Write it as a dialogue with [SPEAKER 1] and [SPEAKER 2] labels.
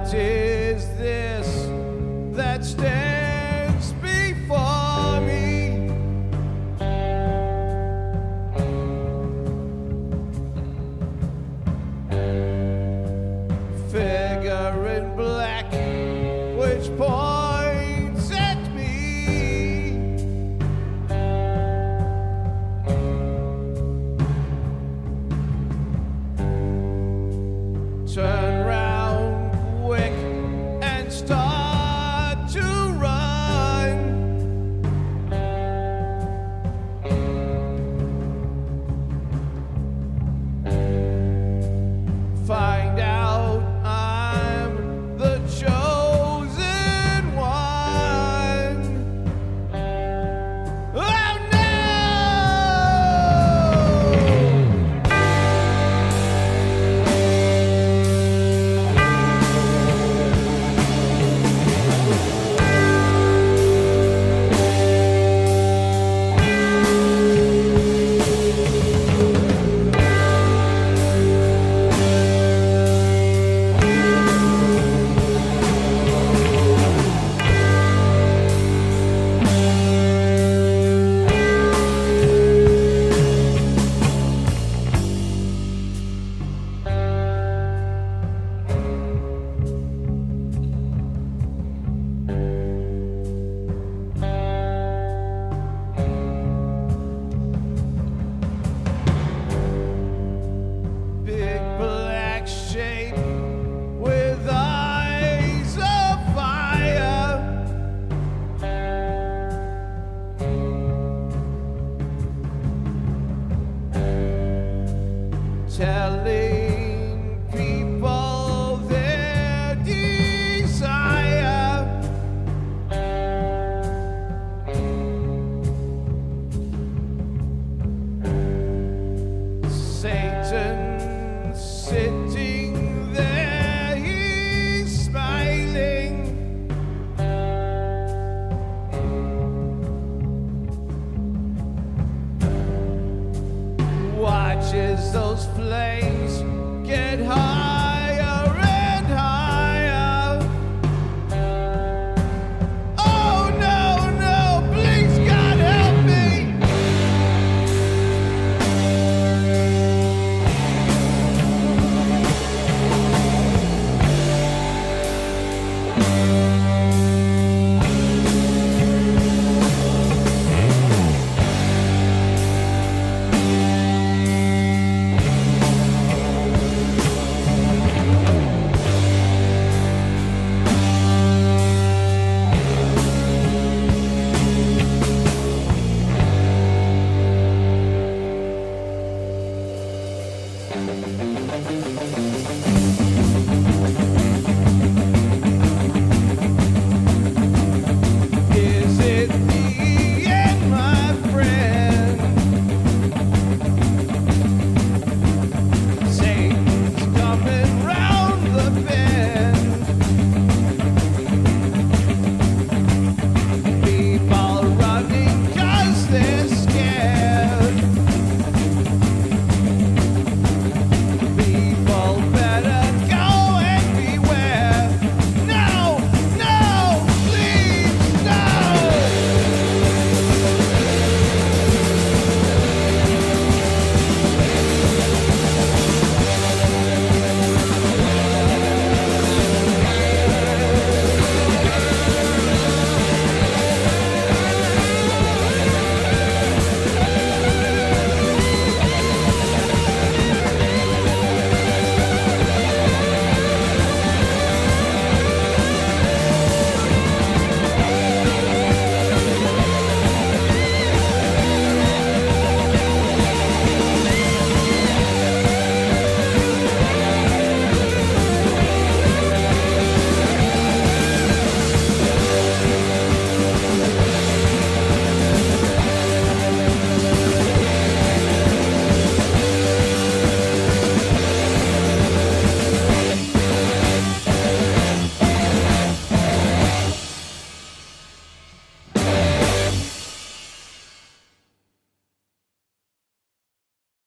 [SPEAKER 1] What and Telling those flames get higher